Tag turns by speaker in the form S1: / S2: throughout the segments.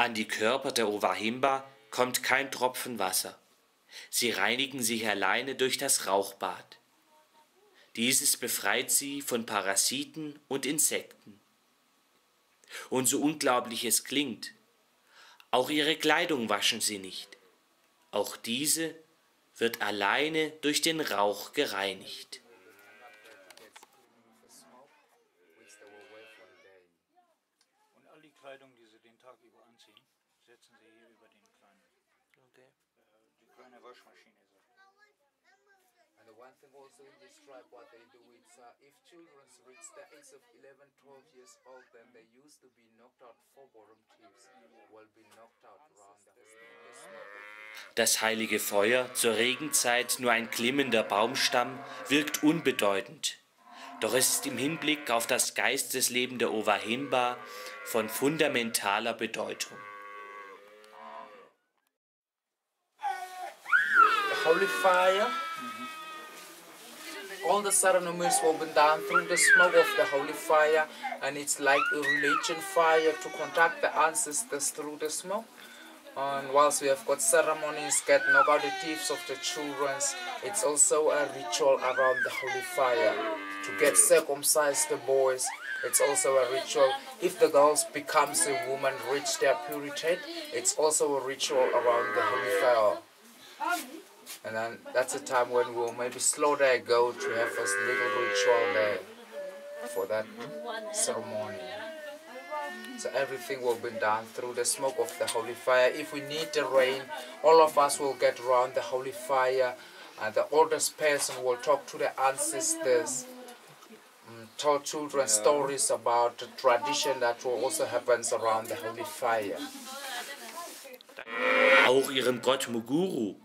S1: An die Körper der Ovahimba kommt kein Tropfen Wasser. Sie reinigen sich alleine durch das Rauchbad. Dieses befreit sie von Parasiten und Insekten. Und so unglaublich es klingt, auch ihre Kleidung waschen sie nicht. Auch diese wird alleine durch den Rauch gereinigt.
S2: All die Kleidung, die Sie den Tag über anziehen, setzen Sie hier über den kleinen,
S3: Okay.
S2: äh, die kleine Waschmaschine. So.
S4: And the one thing also in this tribe, what they do is uh, if children reach the age of 11, 12 years old, then they used to be knocked out. Four bottom thieves will be knocked out around the
S1: Das heilige Feuer, zur Regenzeit nur ein glimmender Baumstamm, wirkt unbedeutend. Doch es ist im Hinblick auf das Geistesleben der Ovahimba von fundamentaler Bedeutung.
S4: the holy fire. All the ceremonies will be done through the smoke of the holy fire, and it's like a religion fire to contact the ancestors through the smoke. And whilst we have got ceremonies, get knock out the teeth of the children, it's also a ritual around the holy fire. To get circumcised the boys, it's also a ritual. If the girls becomes a woman, reach their purity, it's also a ritual around the holy fire. And then that's a time when we'll maybe slaughter a goat to have a little ritual there for that ceremony. So everything will be done through the smoke of the holy fire. If we need the rain, all of us will get around the holy fire, and the oldest person will talk to the ancestors, mm, tell children stories about the tradition that will also happens around the holy fire.
S1: Auch ihrem Gott Muguru,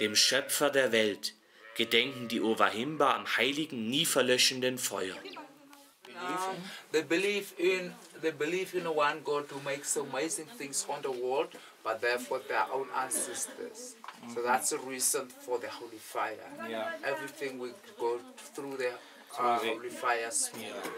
S1: dem Schöpfer der Welt, gedenken die Ovahimba am heiligen, nie verlöschenden Feuer.
S4: They believe in they believe in one God who makes amazing things on the world, but therefore their own ancestors. So that's the reason for the holy fire.
S2: Yeah.
S4: Everything we go through the uh, holy fire smoke.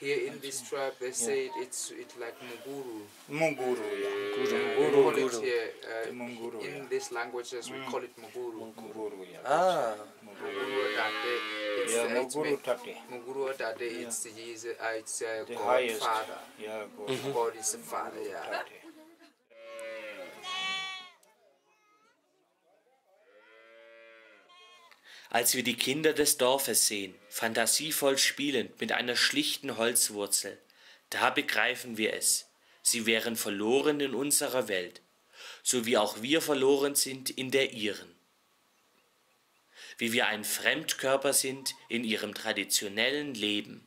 S4: Here in this tribe, they say it, it's it's like muguru.
S2: Muguru, yeah.
S4: We
S2: Munguru.
S4: here uh,
S2: Munguru,
S4: in
S2: yeah.
S4: these languages. We call it muguru.
S2: Munguru, ja.
S3: Ah,
S4: Muguru Tate. It's,
S2: Munguru
S4: me-
S2: Tate.
S4: Muguru Tate. It's Jesus. Uh, it's uh,
S2: The
S4: God
S2: highest.
S4: Father.
S2: Ja, gut.
S4: God is the Father. Yeah.
S2: Tate.
S1: Als wir die Kinder des Dorfes sehen, fantasievoll spielend mit einer schlichten Holzwurzel, da begreifen wir es. Sie wären verloren in unserer Welt, so wie auch wir verloren sind in der ihren. Wie wir ein Fremdkörper sind in ihrem traditionellen Leben.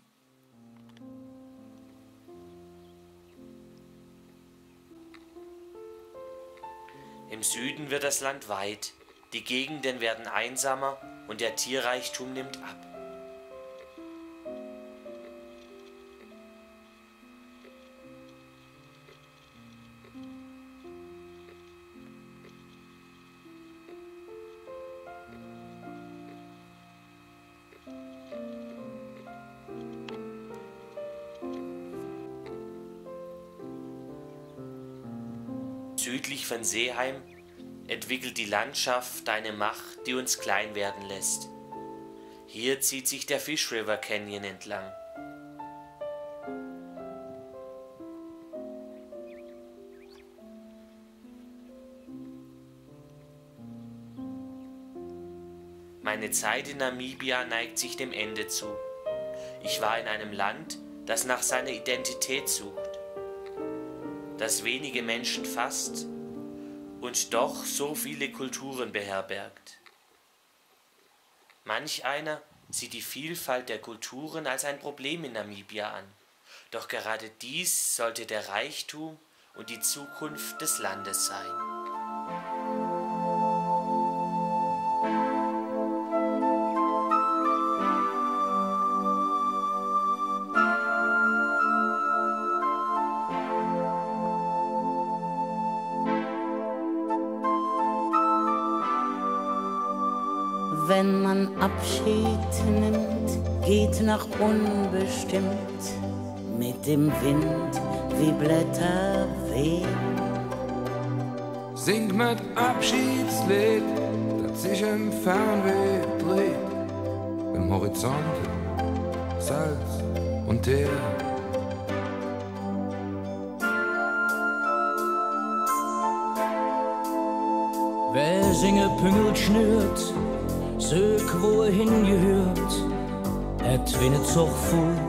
S1: Im Süden wird das Land weit, die Gegenden werden einsamer und der Tierreichtum nimmt ab. Südlich von Seeheim entwickelt die Landschaft eine Macht, die uns klein werden lässt. Hier zieht sich der Fish River Canyon entlang. Meine Zeit in Namibia neigt sich dem Ende zu. Ich war in einem Land, das nach seiner Identität sucht, das wenige Menschen fasst und doch so viele Kulturen beherbergt. Manch einer sieht die Vielfalt der Kulturen als ein Problem in Namibia an, doch gerade dies sollte der Reichtum und die Zukunft des Landes sein.
S5: Wenn man Abschied nimmt, geht nach unbestimmt mit dem Wind wie Blätter wehen.
S3: singt mit Abschiedslied, das sich im Fernweh dreht. Im Horizont Salz und Teer.
S6: Wer singe Püngel schnürt, sök wo er hingehört, twinnet so voll